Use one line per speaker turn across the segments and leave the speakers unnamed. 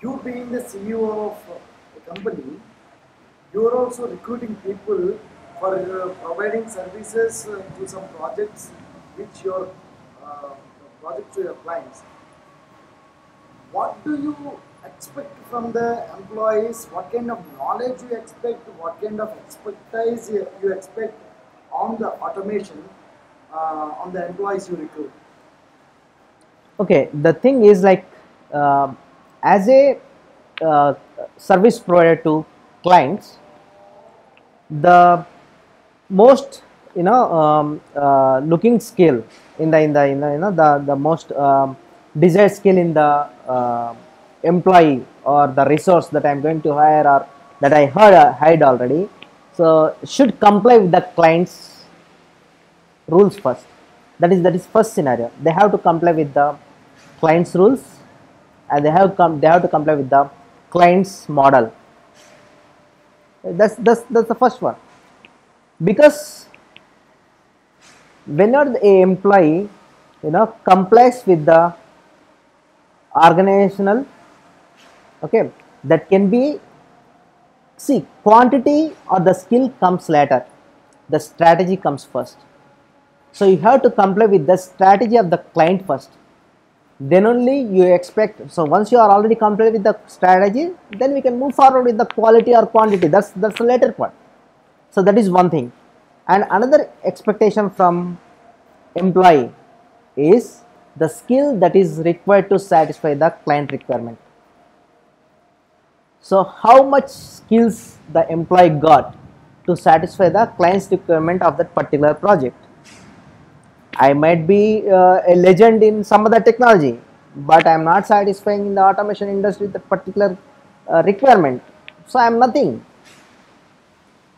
you being the CEO of a company, you are also recruiting people for uh, providing services uh, to some projects which your uh, project to your clients. What do you expect from the employees? What kind of knowledge you expect? What kind of expertise you expect on the automation uh, on the employees you recruit?
okay the thing is like uh, as a uh, service provider to clients the most you know um, uh, looking skill in the in the in the you know the the most um, desired skill in the uh, employee or the resource that i'm going to hire or that i heard uh, hired already. So should comply with the client's rules first. That is that is first scenario. They have to comply with the client's rules and they have come they have to comply with the client's model. That's that's that's the first one. Because whenever a employee you know complies with the organizational okay that can be see quantity or the skill comes later. The strategy comes first. So you have to comply with the strategy of the client first then only you expect so once you are already complete with the strategy then we can move forward with the quality or quantity. That's that's the later part. So that is one thing. And another expectation from employee is the skill that is required to satisfy the client requirement. So how much skills the employee got to satisfy the client's requirement of that particular project I might be uh, a legend in some other technology, but I am not satisfying in the automation industry that particular uh, requirement. So I am nothing.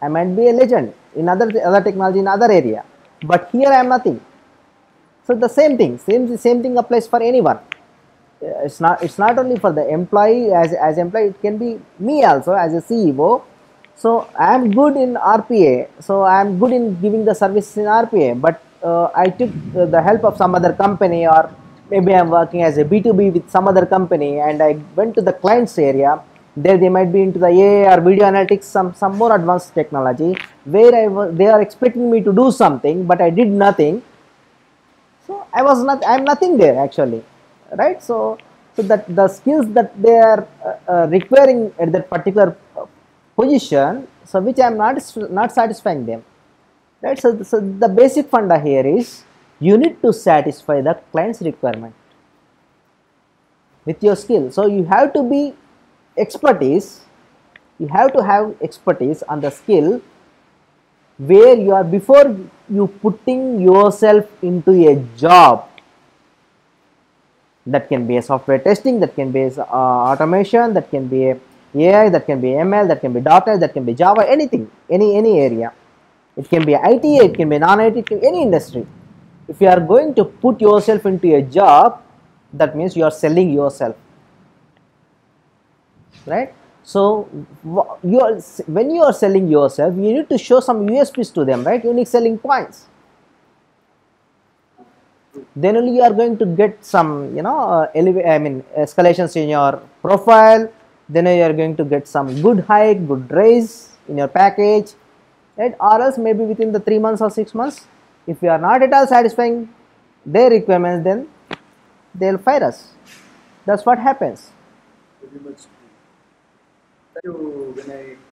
I might be a legend in other other technology in other area, but here I am nothing. So the same thing, same same thing applies for anyone. Uh, It's not it's not only for the employee as as employee. It can be me also as a CEO. So I am good in RPA. So I am good in giving the services in RPA, but uh, I took the help of some other company or maybe I'm working as a B2B with some other company and I went to the client's area. There they might be into the AI or video analytics, some, some more advanced technology where I they are expecting me to do something but I did nothing. So I was not, I am nothing there actually, right? So, so that the skills that they are uh, uh, requiring at that particular uh, position, so which I am not, not satisfying them right? So, so the basic funda here is you need to satisfy the client's requirement with your skill. So you have to be expertise you have to have expertise on the skill where you are before you putting yourself into a job. That can be a software testing that can be a, uh, automation that can be a ai that can be ml that can be .NET that can be java anything any any area it can be IT, it can be non-IT, it can be any industry. If you are going to put yourself into a job, that means you are selling yourself, right? So you are when you are selling yourself, you need to show some USPs to them, right? Unique selling points. Then only you are going to get some, you know, uh, I mean, escalations in your profile. Then you are going to get some good hike, good raise in your package right? Or else maybe within the 3 months or 6 months. If we are not at all satisfying their requirements then they'll fire us. That's what happens.
You, Vinay.